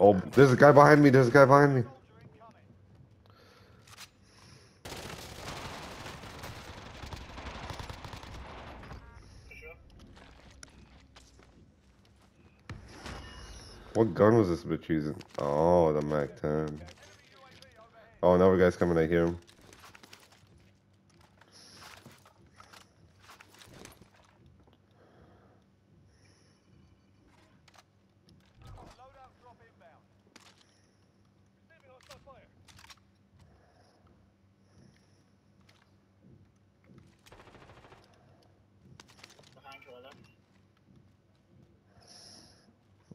Oh, there's a guy behind me. There's a guy behind me. What gun was this bitch using? Oh, the Mac 10. Oh, another guy's coming. I hear him. Loadout drop inbound. Receiving hostile fire. Behind your left.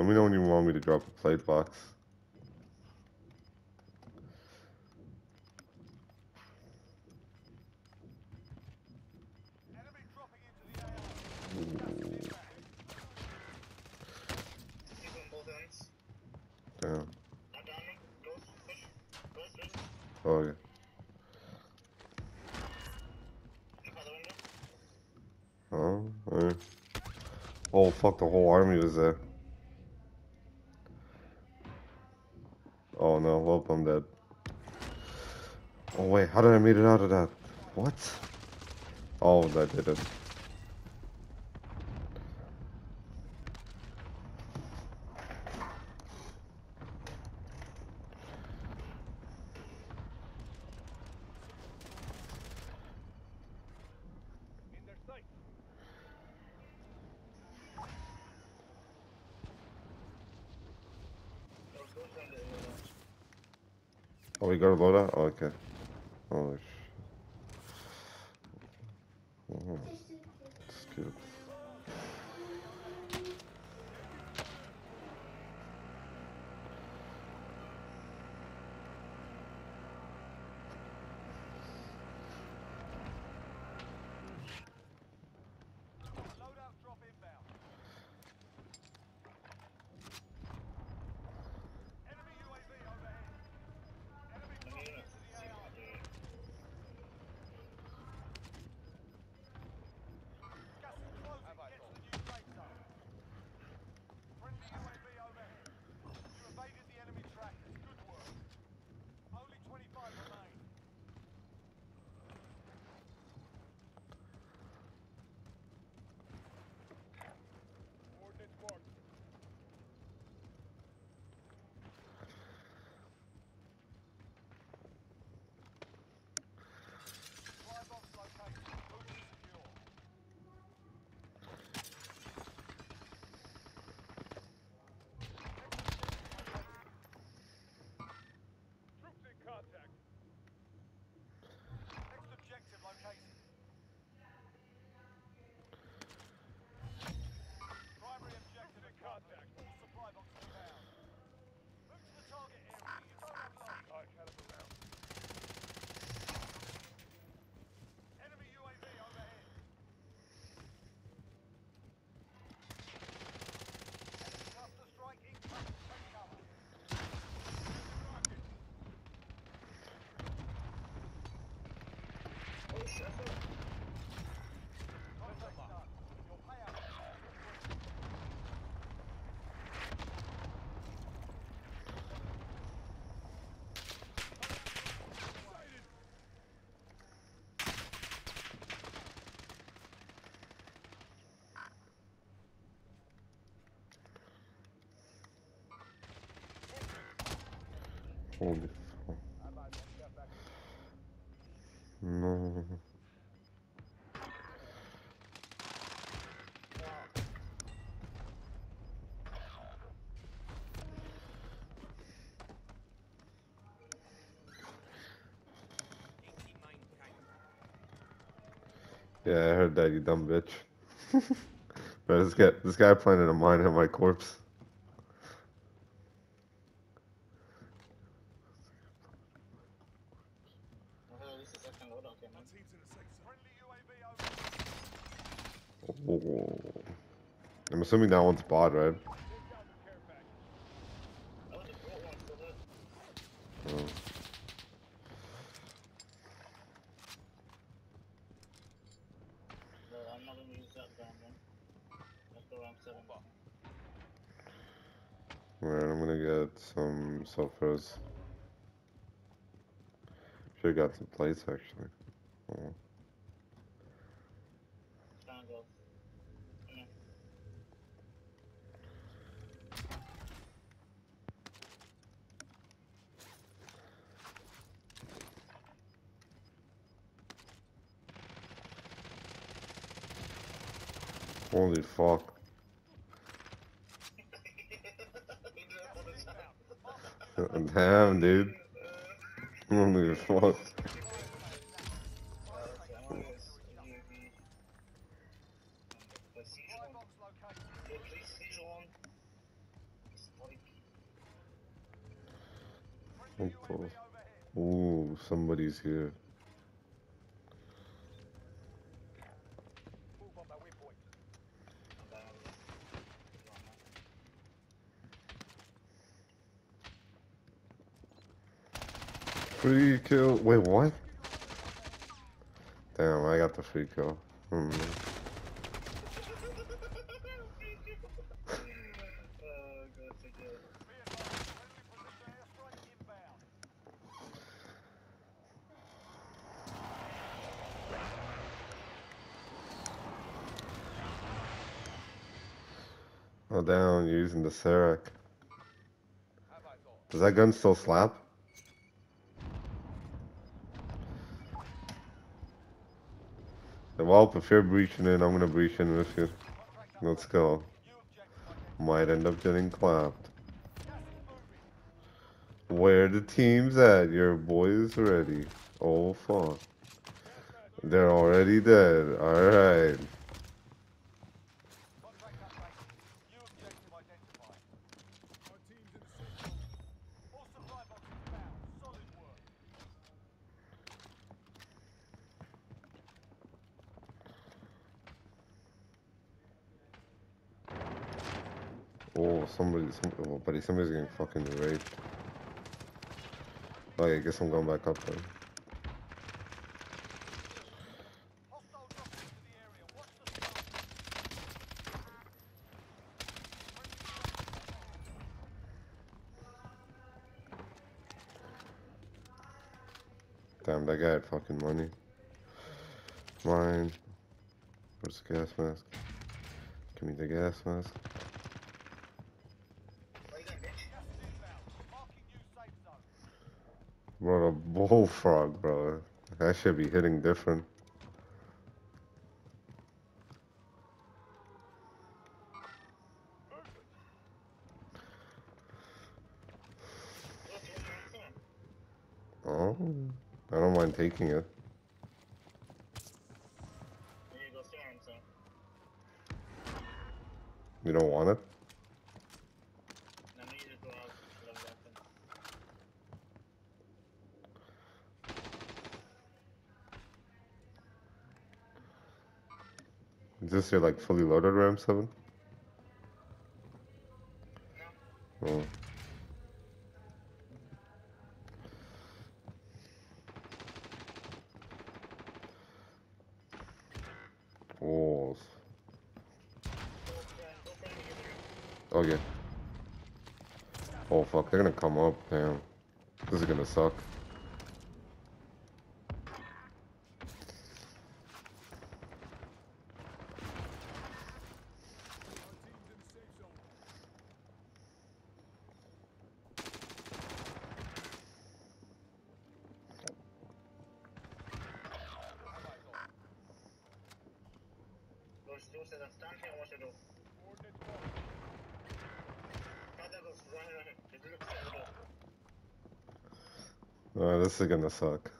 Let me know when you want me to drop a plate box. Damn. Oh. Oh. Oh, fuck, the whole army was there. How did I make it out of that? What? Oh, that did it. Oh, we got a loadout? Oh, okay. Oh, that's good. Holy fuck. No. Yeah, I heard that, you dumb bitch. but this guy, this guy planted a mine on my corpse. I'm assuming that one's bot, right? There. Oh. Alright, I'm gonna get some sulfurs. Should've got some plates actually. Oh. Holy fuck. Damn, dude. Holy fuck. Okay, I'm gonna Free kill. Wait, what? Damn, I got the free kill. Hmm. Oh, you're using the Serac. Does that gun still slap? Well, if you're breaching in, I'm gonna breach in with you. Let's go. Might end up getting clapped. Where the team's at? Your boy is ready. Oh, fuck. They're already dead. Alright. Oh, somebody, some, oh, buddy, somebody's getting fucking raped. Okay, I guess I'm going back up then. Damn, that guy had fucking money. Mine. Where's the gas mask? Give me the gas mask. Bro, a bullfrog, bro. That should be hitting different. Oh, I don't mind taking it. Is this your like fully loaded RAM 7? Oh. Oh. Here. Okay. Oh fuck, they're gonna come up. Damn. This is gonna suck. Go, go, say that. Stand here and watch the door. Coordinates marked. How that goes, run, run, Uh, this is gonna suck.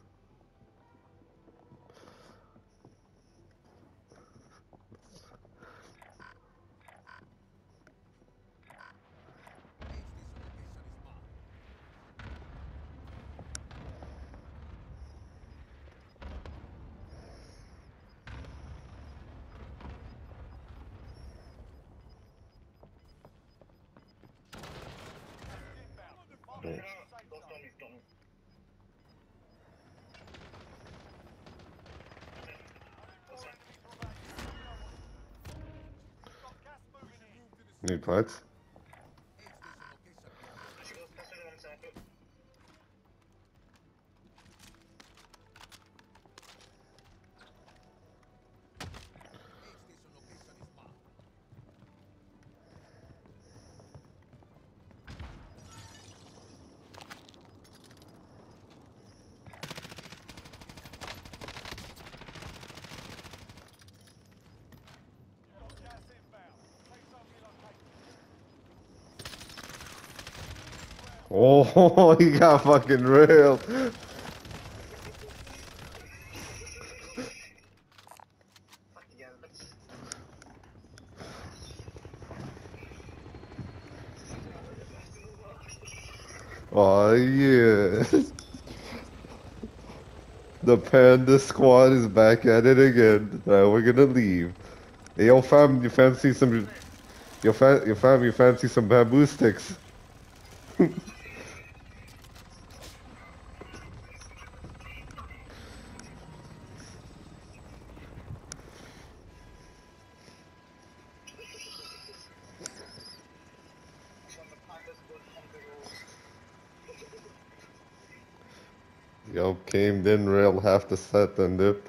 New Need? Oh, he got fucking real. Oh yeah. The Panda Squad is back at it again. Now we're gonna leave. Hey, yo, fam, you fancy some? Yo, yo, fam, you fancy some bamboo sticks? Yo, came, didn't railed half the set and dipped.